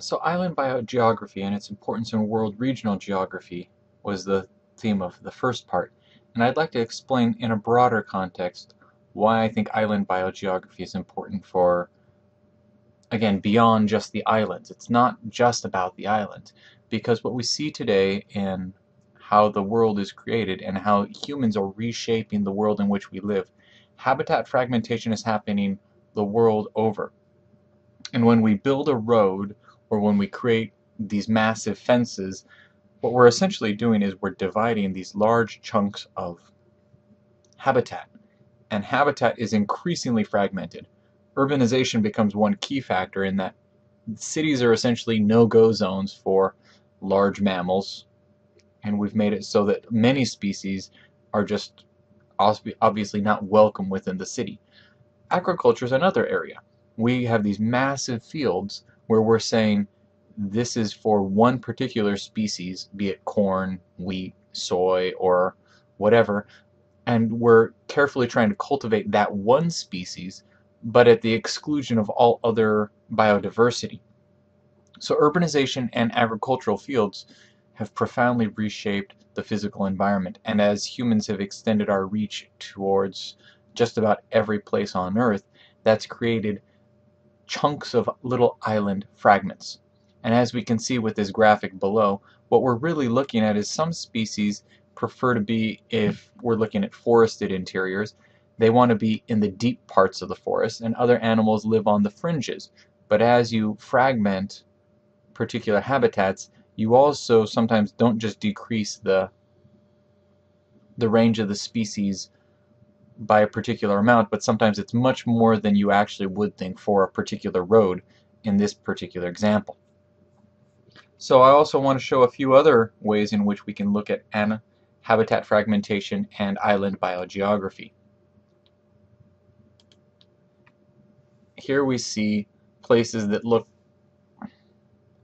So island biogeography and its importance in world regional geography was the theme of the first part, and I'd like to explain in a broader context why I think island biogeography is important for, again, beyond just the islands. It's not just about the islands, because what we see today in how the world is created and how humans are reshaping the world in which we live, habitat fragmentation is happening the world over. And when we build a road or when we create these massive fences, what we're essentially doing is we're dividing these large chunks of habitat. And habitat is increasingly fragmented. Urbanization becomes one key factor in that cities are essentially no-go zones for large mammals, and we've made it so that many species are just obviously not welcome within the city. Agriculture is another area. We have these massive fields where we're saying this is for one particular species, be it corn, wheat, soy, or whatever, and we're carefully trying to cultivate that one species, but at the exclusion of all other biodiversity. So urbanization and agricultural fields have profoundly reshaped the physical environment, and as humans have extended our reach towards just about every place on Earth, that's created chunks of little island fragments. And as we can see with this graphic below, what we're really looking at is some species prefer to be, if we're looking at forested interiors, they want to be in the deep parts of the forest, and other animals live on the fringes. But as you fragment particular habitats, you also sometimes don't just decrease the the range of the species by a particular amount, but sometimes it's much more than you actually would think for a particular road in this particular example. So I also want to show a few other ways in which we can look at an habitat fragmentation and island biogeography. Here we see places that look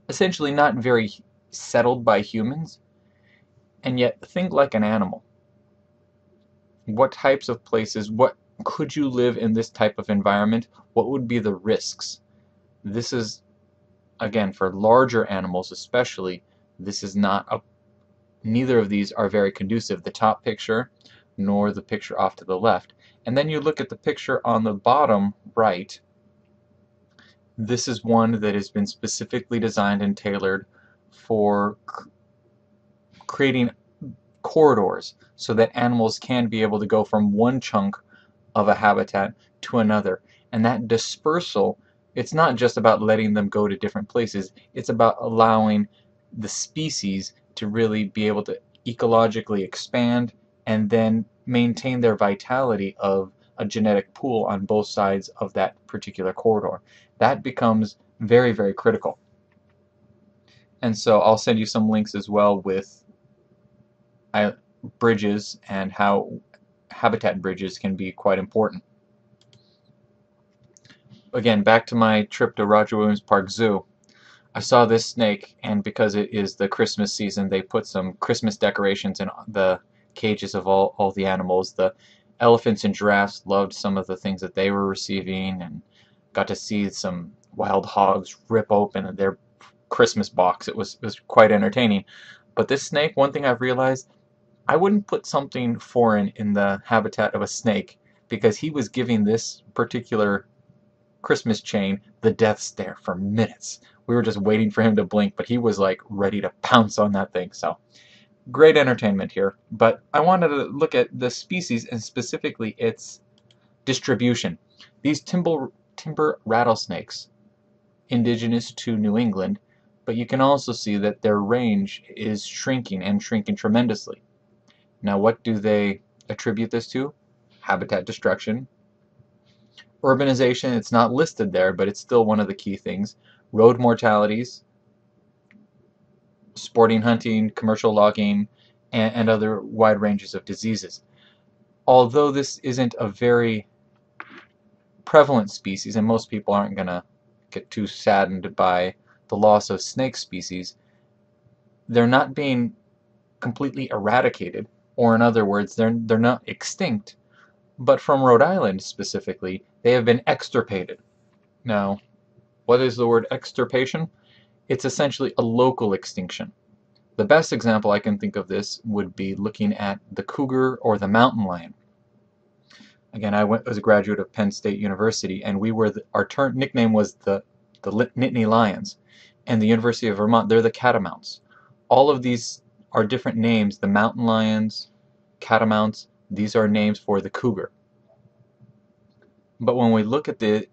essentially not very settled by humans, and yet think like an animal what types of places, what could you live in this type of environment? What would be the risks? This is, again, for larger animals especially, this is not a, neither of these are very conducive. The top picture, nor the picture off to the left. And then you look at the picture on the bottom right. This is one that has been specifically designed and tailored for creating corridors so that animals can be able to go from one chunk of a habitat to another. And that dispersal, it's not just about letting them go to different places, it's about allowing the species to really be able to ecologically expand and then maintain their vitality of a genetic pool on both sides of that particular corridor. That becomes very, very critical. And so I'll send you some links as well with bridges and how habitat bridges can be quite important. Again, back to my trip to Roger Williams Park Zoo. I saw this snake, and because it is the Christmas season, they put some Christmas decorations in the cages of all, all the animals. The elephants and giraffes loved some of the things that they were receiving, and got to see some wild hogs rip open their Christmas box. It was, it was quite entertaining. But this snake, one thing I've realized, I wouldn't put something foreign in the habitat of a snake because he was giving this particular Christmas chain the death stare for minutes. We were just waiting for him to blink, but he was like ready to pounce on that thing. So great entertainment here. But I wanted to look at the species and specifically its distribution. These timber, timber rattlesnakes, indigenous to New England, but you can also see that their range is shrinking and shrinking tremendously. Now what do they attribute this to? Habitat destruction. Urbanization, it's not listed there, but it's still one of the key things. Road mortalities, sporting hunting, commercial logging, and, and other wide ranges of diseases. Although this isn't a very prevalent species, and most people aren't going to get too saddened by the loss of snake species, they're not being completely eradicated or in other words, they're, they're not extinct, but from Rhode Island specifically, they have been extirpated. Now, what is the word extirpation? it's essentially a local extinction. The best example I can think of this would be looking at the cougar or the mountain lion. Again, I went as a graduate of Penn State University, and we were the, our term, nickname was the the Nittany Lions, and the University of Vermont they're the Catamounts. All of these are different names. The mountain lions, catamounts, these are names for the cougar. But when we look at the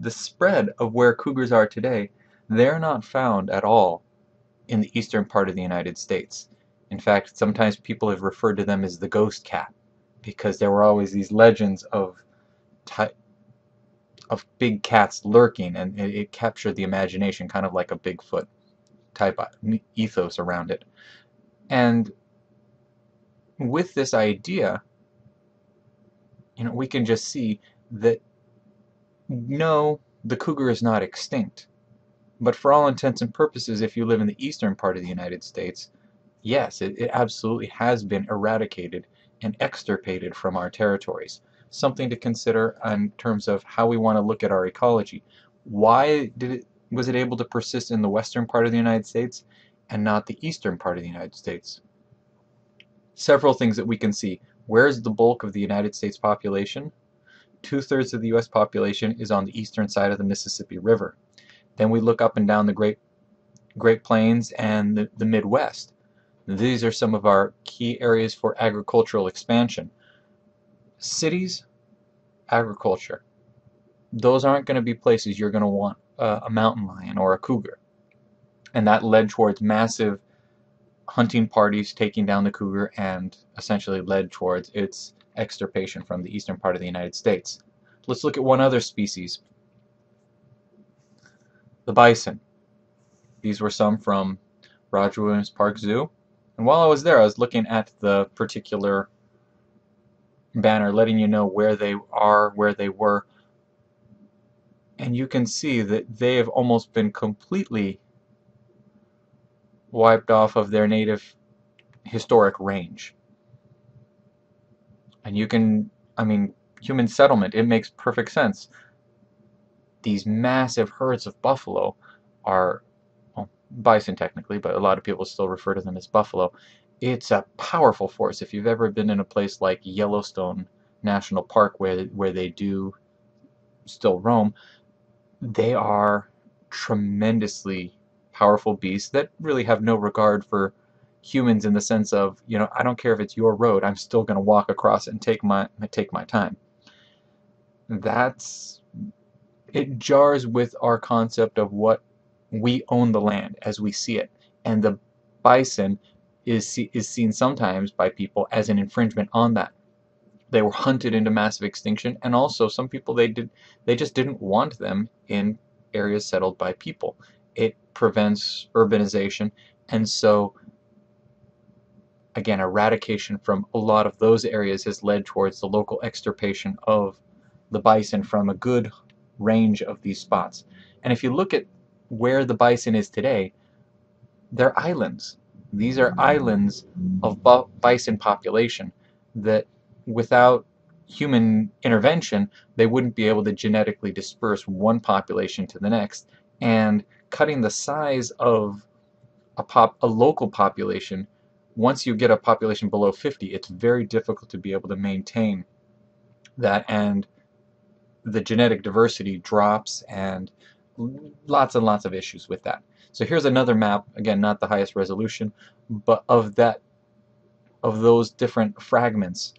the spread of where cougars are today, they're not found at all in the eastern part of the United States. In fact, sometimes people have referred to them as the ghost cat because there were always these legends of of big cats lurking and it, it captured the imagination kind of like a Bigfoot type uh, ethos around it. And with this idea, you know, we can just see that no, the cougar is not extinct. But for all intents and purposes, if you live in the eastern part of the United States, yes, it, it absolutely has been eradicated and extirpated from our territories. Something to consider in terms of how we want to look at our ecology. Why did it was it able to persist in the western part of the United States and not the eastern part of the United States? Several things that we can see. Where is the bulk of the United States population? Two-thirds of the U.S. population is on the eastern side of the Mississippi River. Then we look up and down the Great, Great Plains and the, the Midwest. These are some of our key areas for agricultural expansion. Cities, agriculture. Those aren't going to be places you're going to want uh, a mountain lion or a cougar. And that led towards massive hunting parties taking down the cougar and essentially led towards its extirpation from the eastern part of the United States. Let's look at one other species, the bison. These were some from Roger Williams Park Zoo. And while I was there, I was looking at the particular banner letting you know where they are, where they were. And you can see that they have almost been completely wiped off of their native historic range. And you can, I mean, human settlement, it makes perfect sense. These massive herds of buffalo are bison technically, but a lot of people still refer to them as buffalo. It's a powerful force. If you've ever been in a place like Yellowstone National Park where where they do still roam, they are tremendously powerful beasts that really have no regard for humans in the sense of, you know, I don't care if it's your road, I'm still going to walk across it and take my take my time. That's it jars with our concept of what we own the land as we see it. And the bison is, is seen sometimes by people as an infringement on that. They were hunted into massive extinction, and also some people they did they just didn't want them in areas settled by people. It prevents urbanization, and so again, eradication from a lot of those areas has led towards the local extirpation of the bison from a good range of these spots. And if you look at where the bison is today, they're islands. These are islands of bison population that without human intervention, they wouldn't be able to genetically disperse one population to the next. And cutting the size of a, pop, a local population, once you get a population below 50, it's very difficult to be able to maintain that. And the genetic diversity drops and lots and lots of issues with that. So here's another map, again not the highest resolution, but of that of those different fragments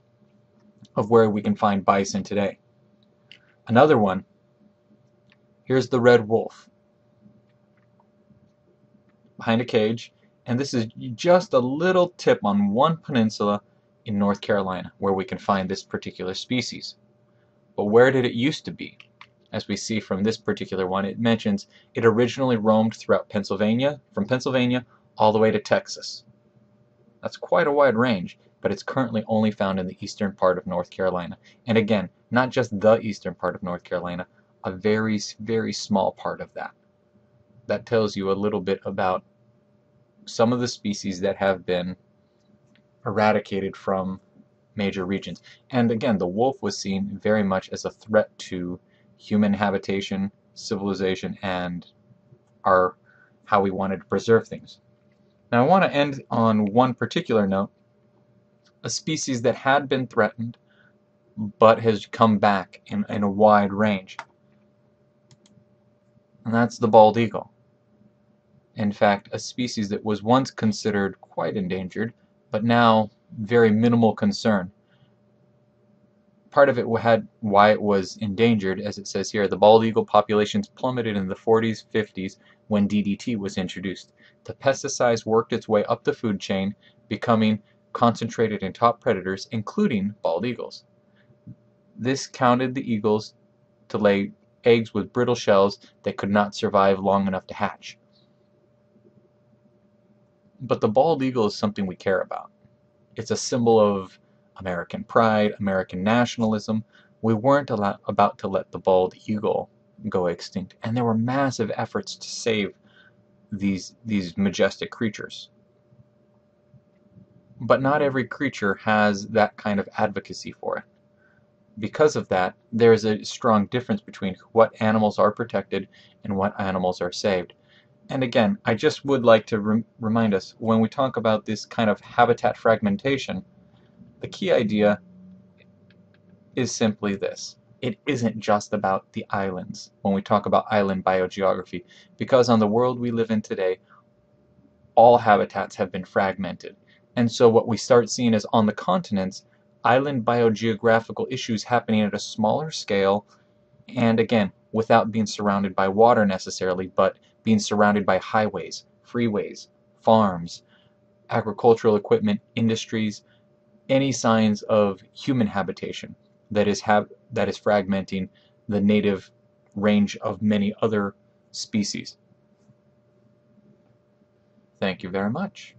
of where we can find bison today. Another one, here's the red wolf behind a cage, and this is just a little tip on one peninsula in North Carolina where we can find this particular species. But where did it used to be? as we see from this particular one, it mentions it originally roamed throughout Pennsylvania, from Pennsylvania all the way to Texas. That's quite a wide range, but it's currently only found in the eastern part of North Carolina. And again, not just the eastern part of North Carolina, a very, very small part of that. That tells you a little bit about some of the species that have been eradicated from major regions. And again, the wolf was seen very much as a threat to human habitation, civilization, and our how we wanted to preserve things. Now I want to end on one particular note, a species that had been threatened but has come back in, in a wide range. And that's the bald eagle. In fact, a species that was once considered quite endangered, but now very minimal concern. Part of it had why it was endangered, as it says here, the bald eagle populations plummeted in the 40s, 50s when DDT was introduced. The pesticides worked its way up the food chain, becoming concentrated in top predators, including bald eagles. This counted the eagles to lay eggs with brittle shells that could not survive long enough to hatch. But the bald eagle is something we care about. It's a symbol of American pride, American nationalism. We weren't about to let the bald eagle go extinct, and there were massive efforts to save these these majestic creatures. But not every creature has that kind of advocacy for it. Because of that, there is a strong difference between what animals are protected and what animals are saved. And again, I just would like to rem remind us, when we talk about this kind of habitat fragmentation, the key idea is simply this it isn't just about the islands when we talk about island biogeography, because on the world we live in today, all habitats have been fragmented. And so what we start seeing is on the continents, island biogeographical issues happening at a smaller scale, and again, without being surrounded by water necessarily, but being surrounded by highways, freeways, farms, agricultural equipment, industries, any signs of human habitation that is that is fragmenting the native range of many other species. Thank you very much.